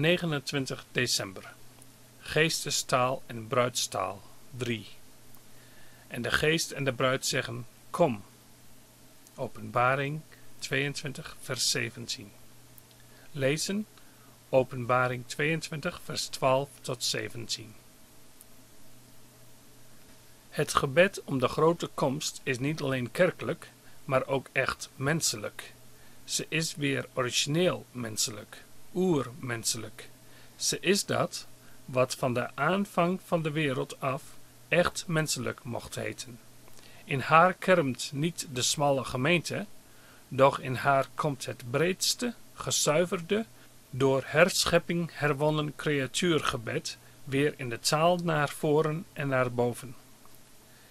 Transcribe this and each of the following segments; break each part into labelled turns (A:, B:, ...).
A: 29 december. Geestestaal en bruidstaal 3. En de geest en de bruid zeggen: Kom. Openbaring 22, vers 17. Lezen Openbaring 22, vers 12 tot 17. Het gebed om de grote komst is niet alleen kerkelijk, maar ook echt menselijk. Ze is weer origineel menselijk, oermenselijk. Ze is dat wat van de aanvang van de wereld af echt menselijk mocht heten. In haar kermt niet de smalle gemeente, doch in haar komt het breedste, gezuiverde, door herschepping herwonnen creatuurgebed weer in de taal naar voren en naar boven.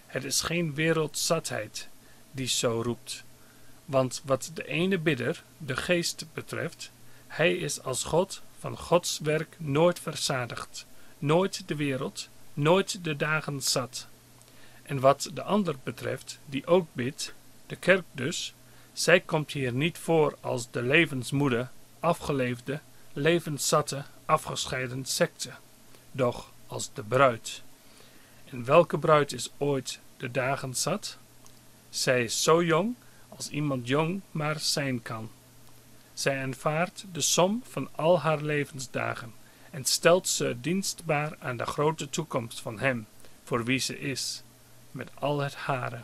A: Het is geen wereldzatheid die zo roept, want wat de ene bidder, de geest, betreft, hij is als God van Gods werk nooit verzadigd, nooit de wereld, nooit de dagen zat. En wat de ander betreft, die ook bidt, de kerk dus, zij komt hier niet voor als de levensmoede, afgeleefde, levenszatte, afgescheiden secte, doch als de bruid. En welke bruid is ooit de dagen zat? Zij is zo jong als iemand jong maar zijn kan. Zij aanvaardt de som van al haar levensdagen en stelt ze dienstbaar aan de grote toekomst van hem, voor wie ze is, met al het hare.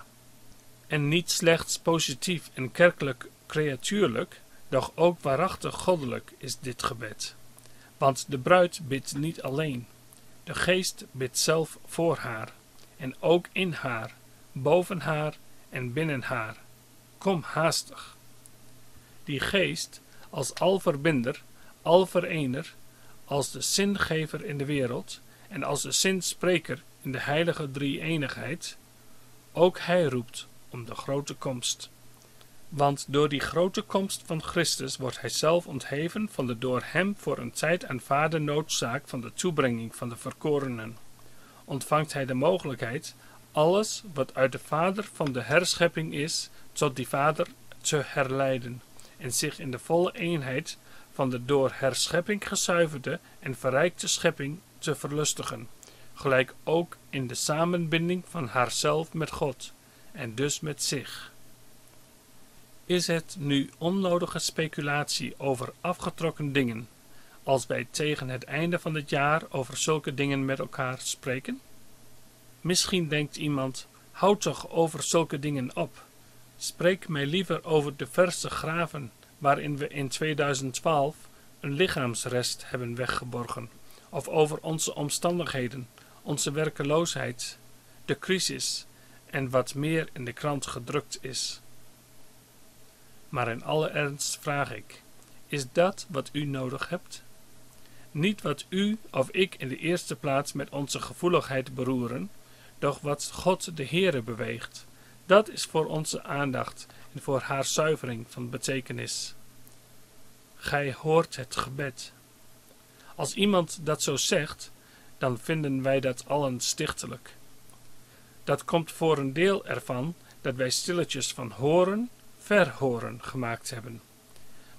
A: En niet slechts positief en kerkelijk creatuurlijk, doch ook waarachtig goddelijk is dit gebed. Want de bruid bidt niet alleen, de geest bidt zelf voor haar, en ook in haar, boven haar en binnen haar. Kom haastig. Die geest, als alverbinder, alverener, als de zingever in de wereld en als de zinspreker in de heilige drie-eenigheid, ook hij roept om de grote komst. Want door die grote komst van Christus wordt hij zelf ontheven van de door hem voor een tijd aanvaarde noodzaak van de toebrenging van de verkorenen. Ontvangt hij de mogelijkheid alles wat uit de Vader van de herschepping is, tot die Vader te herleiden en zich in de volle eenheid van de door herschepping gezuiverde en verrijkte schepping te verlustigen, gelijk ook in de samenbinding van haarzelf met God en dus met zich. Is het nu onnodige speculatie over afgetrokken dingen, als wij tegen het einde van het jaar over zulke dingen met elkaar spreken? Misschien denkt iemand, houd toch over zulke dingen op. Spreek mij liever over de verse graven waarin we in 2012 een lichaamsrest hebben weggeborgen, of over onze omstandigheden, onze werkeloosheid, de crisis en wat meer in de krant gedrukt is. Maar in alle ernst vraag ik: is dat wat u nodig hebt? Niet wat u of ik in de eerste plaats met onze gevoeligheid beroeren, doch wat God de Heere beweegt. Dat is voor onze aandacht en voor haar zuivering van betekenis. Gij hoort het gebed. Als iemand dat zo zegt, dan vinden wij dat allen stichtelijk. Dat komt voor een deel ervan dat wij stilletjes van horen, verhoren gemaakt hebben.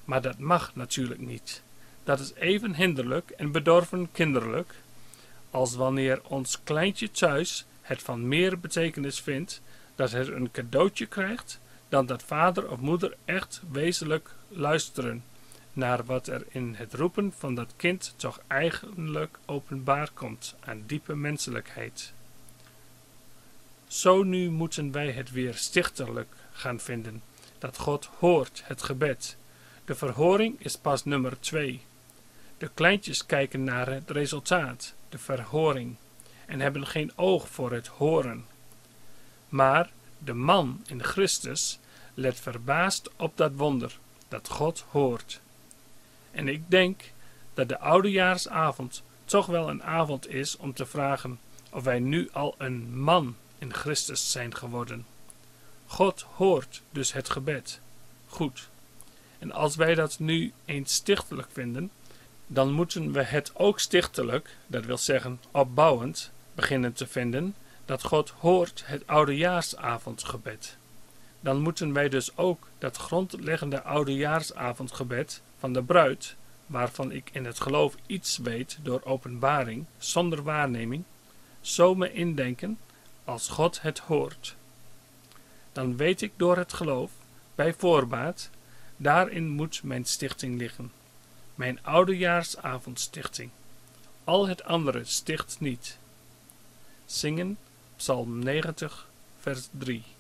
A: Maar dat mag natuurlijk niet. Dat is even hinderlijk en bedorven kinderlijk als wanneer ons kleintje thuis het van meer betekenis vindt dat het een cadeautje krijgt dan dat vader of moeder echt wezenlijk luisteren naar wat er in het roepen van dat kind toch eigenlijk openbaar komt aan diepe menselijkheid. Zo nu moeten wij het weer stichtelijk gaan vinden, dat God hoort het gebed. De verhoring is pas nummer twee. De kleintjes kijken naar het resultaat, de verhoring, en hebben geen oog voor het horen. Maar de man in Christus let verbaasd op dat wonder, dat God hoort. En ik denk dat de oudejaarsavond toch wel een avond is om te vragen of wij nu al een man in Christus zijn geworden. God hoort dus het gebed. Goed. En als wij dat nu eens stichtelijk vinden, dan moeten we het ook stichtelijk, dat wil zeggen opbouwend, beginnen te vinden dat God hoort het oudejaarsavondgebed. Dan moeten wij dus ook dat grondleggende oudejaarsavondgebed van de bruid waarvan ik in het geloof iets weet door openbaring, zonder waarneming, zo me indenken als God het hoort. Dan weet ik door het geloof, bij voorbaat, daarin moet mijn stichting liggen, mijn oudejaarsavondstichting. Al het andere sticht niet. Zingen, Psalm 90, vers 3.